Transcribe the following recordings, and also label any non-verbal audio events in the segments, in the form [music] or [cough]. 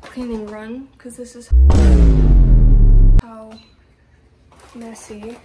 cleaning run because this is how messy,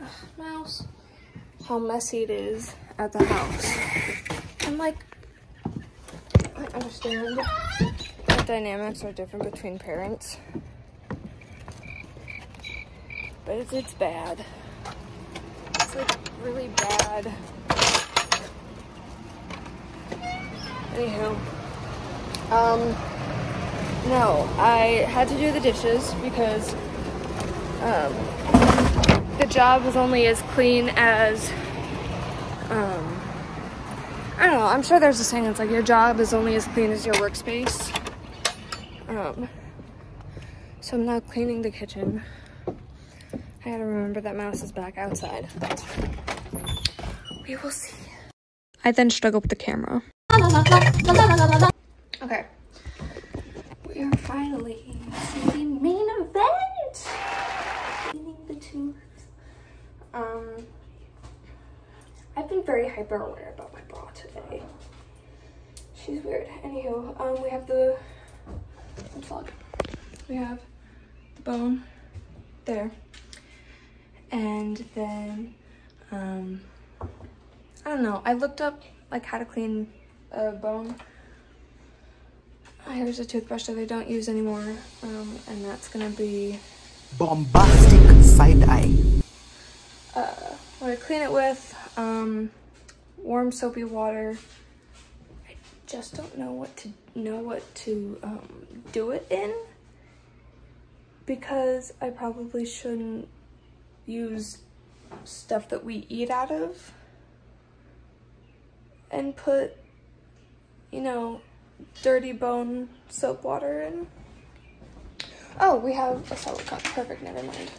ugh, mouse, how messy it is at the house. I'm like, I understand the dynamics are different between parents, but it's, it's bad. It's like really bad. Anywho, um, no, I had to do the dishes because, um, the job was only as clean as, um, I don't know, I'm sure there's a saying that's like your job is only as clean as your workspace. Um, so I'm now cleaning the kitchen. I gotta remember that mouse is back outside. We will see. I then struggle with the camera. [laughs] Okay. We are finally to the main event! Cleaning the. Um, I've been very hyper aware about my bra today. She's weird. Anywho, um, we have the vlog. We have the bone there. And then, um, I don't know. I looked up like how to clean a bone. Here's a toothbrush that I don't use anymore, um, and that's gonna be bombastic side eye. uh, what I clean it with, um, warm soapy water. I just don't know what to know what to um, do it in because I probably shouldn't use stuff that we eat out of and put, you know, dirty bone soap water in. Oh, we have a solo cup. Perfect, never mind.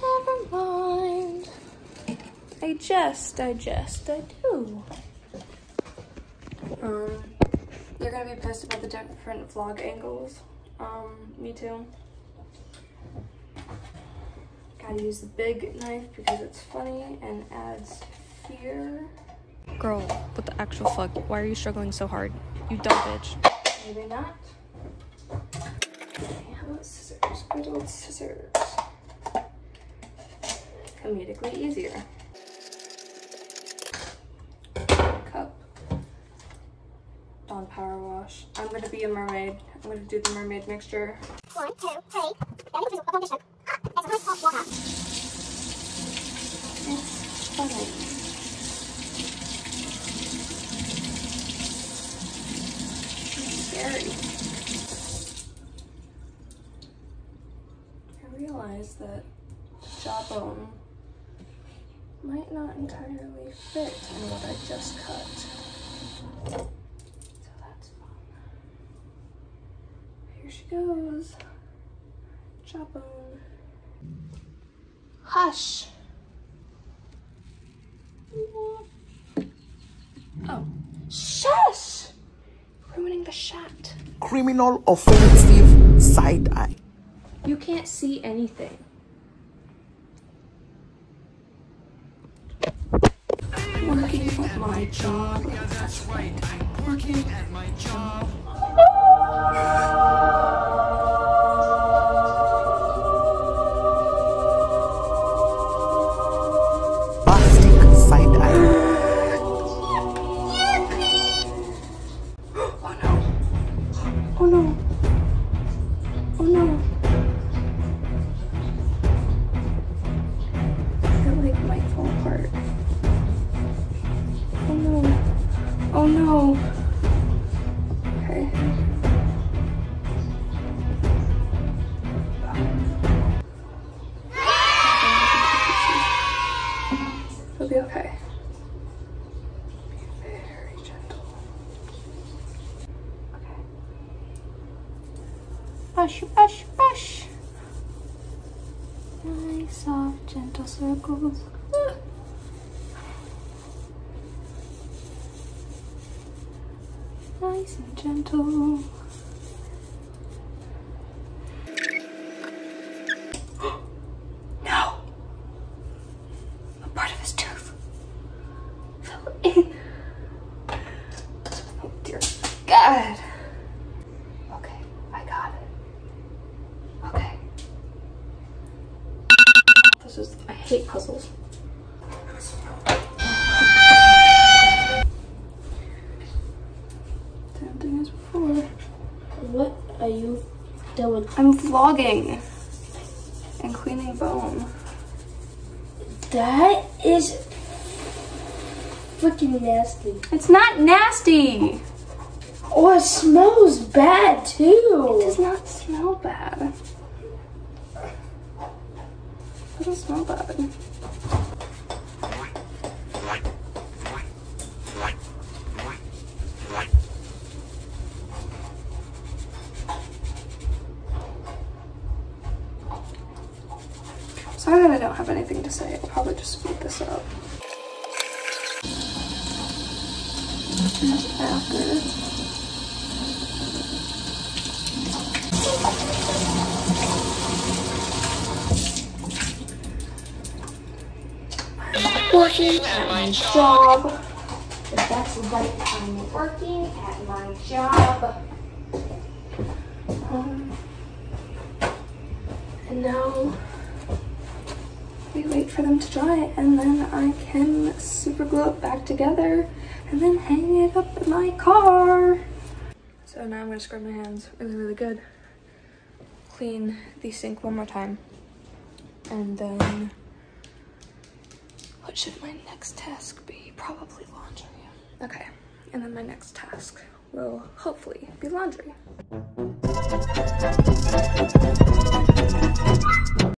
Never mind. I just, I just, I do. Um, you're gonna be pissed about the different vlog angles. Um, me too. Gotta use the big knife because it's funny and adds fear. Girl, what the actual fuck? Why are you struggling so hard? You dumb bitch. Maybe not. Okay, how about scissors? Good old scissors. Comedically easier. Cup. Dawn Power Wash. I'm gonna be a mermaid. I'm gonna do the mermaid mixture. One, two, three. Then it is a condition. It's a hard hot water. It's funny. It's scary. I realized that jawbone might not entirely fit in what I just cut. So that's fun. Here she goes. Jawbone. Hush. Oh. Shush! Ruining the shot. Criminal offensive side eye. You can't see anything. Working at my job. Yeah, that's right. Working at my job. Brush, push, push. Nice, soft, gentle circles. Nice and gentle. no! A part of his tooth fell in. Oh dear God. Okay, I got it. Okay. This is, I hate puzzles. Same thing as before. What are you doing? I'm vlogging and cleaning bone. That is freaking nasty. It's not nasty. Oh, it smells bad too. It does not smell bad. Smell bad. Sorry I don't have anything to say. I'll probably just speed this up. After working at my job. If that's right, I'm working at my job. Um, and now we wait for them to dry and then I can super glue it back together and then hang it up in my car. So now I'm gonna scrub my hands really, really good. Clean the sink one more time. And then should my next task be? Probably laundry. Okay, and then my next task will hopefully be laundry.